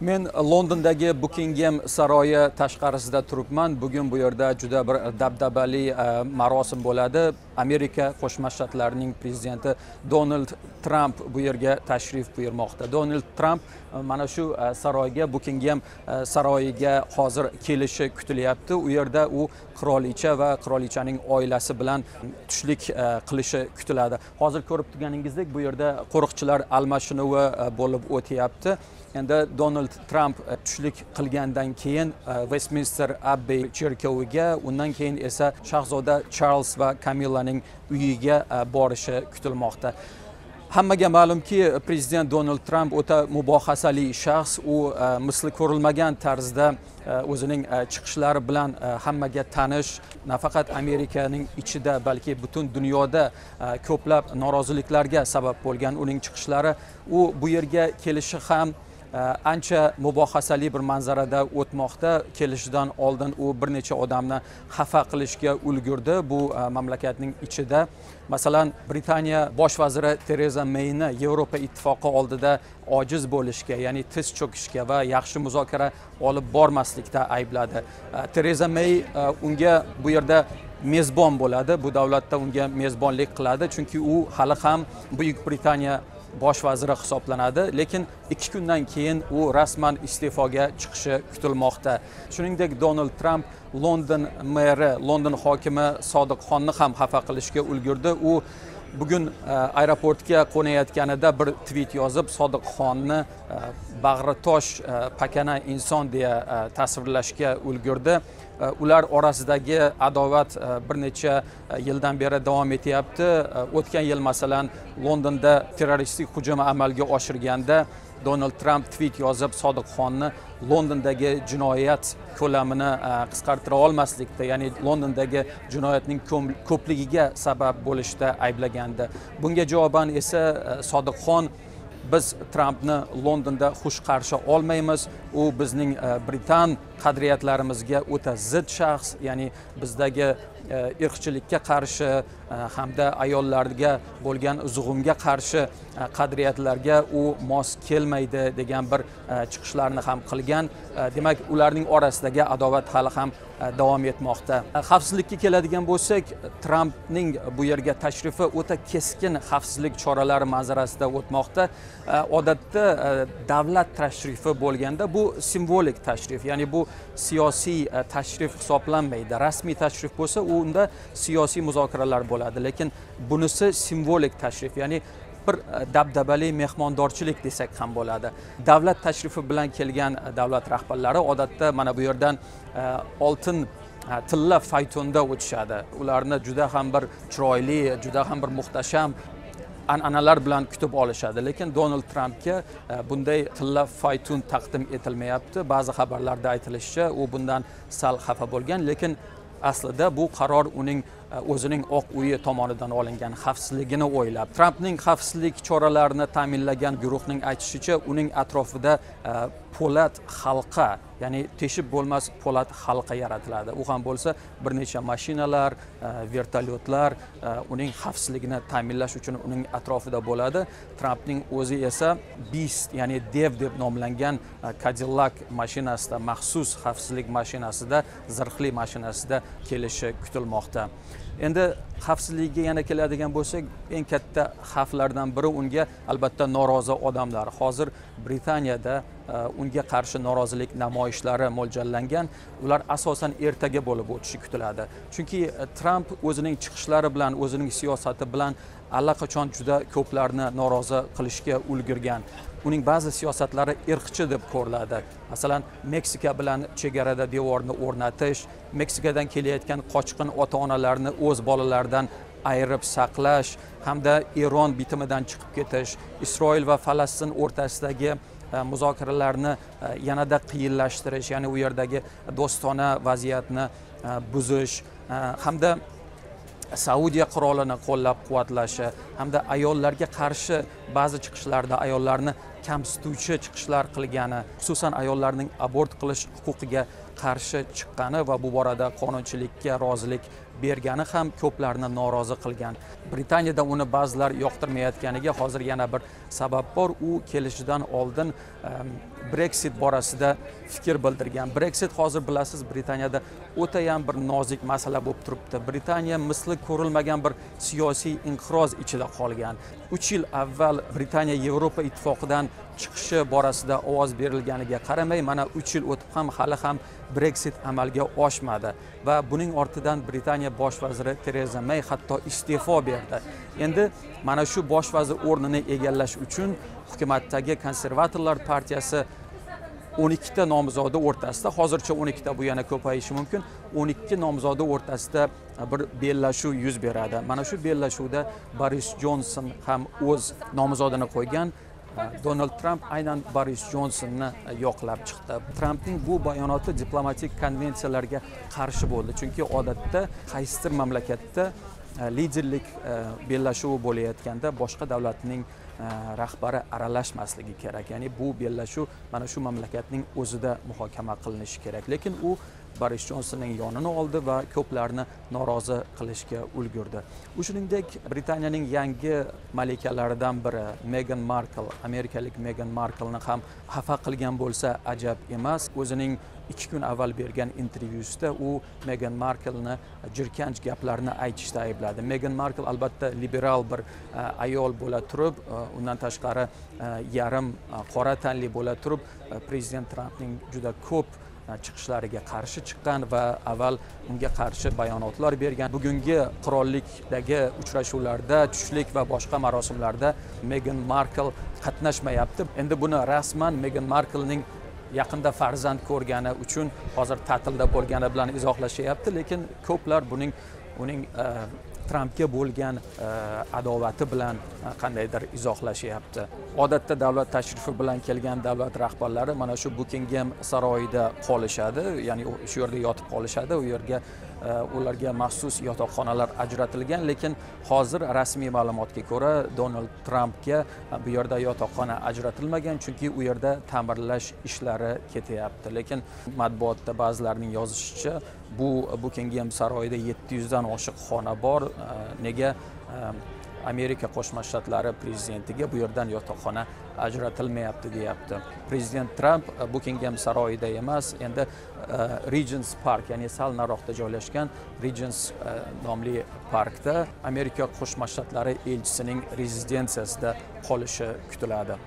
men londondagi bukingem saroyi tashqarisida turibman. Bugun bu yerda juda bir dabdabali e, marosim bo'ladi. Amerika qo'shma shtatlarining prezidenti donald tramp bu yerga tashrif buyurmoqda. Donald tramp e, mana shu e, saroyga bukingem saroyiga hozir kelishi kutilyapti. U yerda u qirolicha va qirolichaning oilasi bilan tushlik qilishi kutiladi. Hozir ko'rib turganingizdek bu yerda qo'riqchilar almashinuvi bo'lib o'tyapti. Endi donald tramp e, tushlik qilgandan keyin e, vestminster abbey cherkoviga undan keyin esa shahzoda charlz va kamillaning uyiga e, borishi kutilmoqda. Hammaga ma'lumki prezident donald tramp o'ta mubohasali shaxs. U misli ko'rilmagan tarzda o'zining chiqishlari bilan hammaga tanish nafaqat amerikaning ichida balki butun dunyoda ko'plab noroziliklarga sabab bo'lgan uning chiqishlari. U bu yerga kelishi ham ancha mubohasali bir manzarada o'tmoqda kelishidan oldin u bir necha odamni xafa qilishga ulgurdi bu mamlakatning ichida masalan britaniya bosh vaziri tereza meyni yevropa ittifoqi oldida ojiz bo'lishga ya'ni tiz cho'kishga va yaxshi muzokara olib bormaslikda aybladi tereza mey unga bu yerda mezbon bo'ladi bu davlatda unga mezbonlik qiladi chunki u hali ham buyuk britaniya bosh vaziri hisoblanadi lekin ikki kundan keyin u rasman iste'foga chiqishi kutilmoqda. Shuningdek donald tramp london meri london hokimi sodiqxonni ham xafa qilishga ulgurdi. U bugun e, aeroportga qo'nayotganida bir tvit yozib sodiqxonni bag'ri e, bag'ritosh e, pakana inson deya tasvirlashga ulgurdi. Ular orasidagi adovat bir necha yildan beri davom etyapti. O'tgan yil masalan londonda terroristik hujum amalga oshirganda donald tramp tvit yozib sodiqxonni londondagi jinoyat ko'lamini e, qisqartira olmaslikda ya'ni londondagi jinoyatning ko'pligiga sabab bo'lishda ayblagandi. Bunga javoban esa e, sodiqxon biz trampni londonda xush qarshi olmaymiz. U bizning e, britan qadriyatlarimizga o'ta zid shaxs ya'ni bizdagi E, irqchilikka qarshi e, hamda ayollarga bo'lgan zug'umga qarshi e, qadriyatlarga u mos kelmaydi degan bir chiqishlarni ham qilgan. Demak ularning orasidagi adovat hali ham davom etmoqda. Xavfsizlikka keladigan bo'lsak trampning bu yerga tashrifi o'ta keskin xavfsizlik choralari manzarasida o'tmoqda. Odatda davlat tashrifi bo'lganda bu simvolik tashrif ya'ni bu siyosiy tashrif hisoblanmaydi. Rasmiy tashrif bo'lsa unda siyosiy muzokaralar bo'ladi. Lekin bunisi simvolik tashrif ya'ni bir e, dabdabali mehmondorchilik desak ham bo'ladi. Davlat tashrifi bilan kelgan e, davlat rahbarlari odatda mana bu yerdan e, oltin tilla faytonda o'tishadi. Ularni juda ham bir chiroyli juda ham bir muhtasham an'analar bilan kutib olishadi. Lekin donald trampga bunday tilla faytun taqdim etilmayapti. Ba'zi xabarlarda aytilishicha u bundan sal xafa bo'lgan. Lekin aslida bu qaror uning e, o'zining oq uyi tomonidan olingan xavfsizligini o'ylab trampning xavfsizlik choralarini ta'minlagan guruhning aytishicha uning atrofida e, po'lat halqa ya'ni teshib bo'lmas po'lat halqa yaratiladi. U ham bo'lsa bir necha mashinalar e, vertolyotlar e, uning xavfsizligini ta'minlash uchun uning atrofida bo'ladi. Trampning o'zi esa beast ya'ni dev deb nomlangan e, cadillac mashinasida maxsus xavfsizlik mashinasida zirhli mashinasida kelishi kutilmoqda. Endi xavfsizligiga yana keladigan bo'lsak eng katta xavflardan biri unga albatta norozi odamlar. Hozir britaniyada e, unga qarshi norozilik namoyishlari mo'ljallangan. Ular asosan ertaga bo'lib o'tishi kutiladi. Chunki e, tramp o'zining chiqishlari bilan o'zining siyosati bilan allaqachon juda ko'plarni norozi qilishga ulgurgan. Uning ba'zi siyosatlari irqchi deb ko'riladi. Masalan meksika bilan chegarada devorni o'rnatish meksikadan kelayotgan qochqin ota onalarni o'z bolalaridan ayirib saqlash hamda eron bitimidan chiqib ketish isroil va falastin o'rtasidagi e, muzokaralarni e, yanada qiyinlashtirish ya'ni u yerdagi do'stona vaziyatni e, buzish hamda saudiya qirolini qo'llab quvvatlashi hamda ayollarga qarshi ba'zi chiqishlarda ayollarni kamsituvchi chiqishlar qilgani xususan ayollarning abort qilish huquqiga qarshi chiqqani va bu borada qonunchilikka rozilik bergani ham ko'plarni norozi qilgan. Britaniyada uni ba'zilar yoqtirmayotganiga hozir yana bir sabab bor. U kelishidan oldin brexit borasida fikr bildirgan. Brexit hozir bilasiz britaniyada o'tayam bir nozik masala bo'lib turibdi. Britaniya misli ko'rilmagan bir siyosiy inqiroz ichida qolgan. Uch yil avval britaniya yevropa ittifoqidan chiqishi borasida ovoz berilganiga qaramay mana uch yil o'tib ham hali ham brexit amalga oshmadi va buning ortidan britaniya bosh vaziri tereza may hatto iste'fo berdi. Endi mana shu bosh vazir o'rnini egallash uchun hukumatdagi konservatorlar partiyasi o'n ikkita nomzodi o'rtasida hozircha o'n ikkita bu yana ko'payishi mumkin o'n ikki nomzodi o'rtasida bir bellashuv yuz beradi. Mana shu bellashuvda boris jonson ham o'z nomzodini qo'ygan donald tramp aynan boris jonsonni e, yoqlab chiqdi. Trampning bu bayonoti diplomatik konvensiyalarga qarshi bo'ldi. Chunki odatda qaysidir mamlakatda e, liderlik e, bellashuvi bo'layotganda boshqa davlatning rahbari aralashmasligi kerak. Ya'ni bu bellashuv mana shu mamlakatning o'zida muhokama qilinishi kerak. Lekin u boris jonsonning yonini oldi va ko'plarni norozi qilishga ulgurdi. U shuningdek britaniyaning yangi malikalaridan biri megan markl amerikalik megan marklni ham xafa qilgan bo'lsa ajab emas. O'zining ikki kun avval bergan intervyusida u megan marklni jirkanch gaplarni aytishda aybladi. Megan markl albatta liberal bir e, ayol bo'la turib e, undan tashqari e, yarim qora tanli bo'la turib prezident trampning juda ko'p chiqishlariga qarshi chiqqan va avval unga qarshi bayonotlar bergan. Bugungi qirollikdagi uchrashuvlarda tushlik va boshqa marosimlarda megan markl qatnashmayapti. Endi buni rasman megan marklning yaqinda farzand ko'rgani uchun hozir ta'tilda bo'lgani bilan izohlashyapti lekin ko'plar buning uning e, trampga bo'lgan e, adovati bilan e, qandaydir izohlashyapti. Odatda davlat tashrifi bilan kelgan davlat rahbarlari mana shu bukingem saroyida qolishadi ya'ni shu yerda yotib qolishadi u yerga ularga maxsus yotoqxonalar ajratilgan lekin hozir rasmiy ma'lumotga ko'ra donald trampga bu yerda yotoqxona ajratilmagan chunki u yerda ta'mirlash ishlari ketyapti. Lekin matbuotda ba'zilarning yozishicha bu bukingem saroyida yetti yuzdan oshiq xona bor. Nega amerika qo'shma shtatlari prezidentiga bu yerdan yotoqxona ajratilmayapti deyapti. Prezident tramp e, bukingem saroyida emas endi e, regents park ya'ni sal nariroqda joylashgan regents e, nomli parkda amerika qo'shma shtatlari elchisining rezidensiyasida qolishi kutiladi.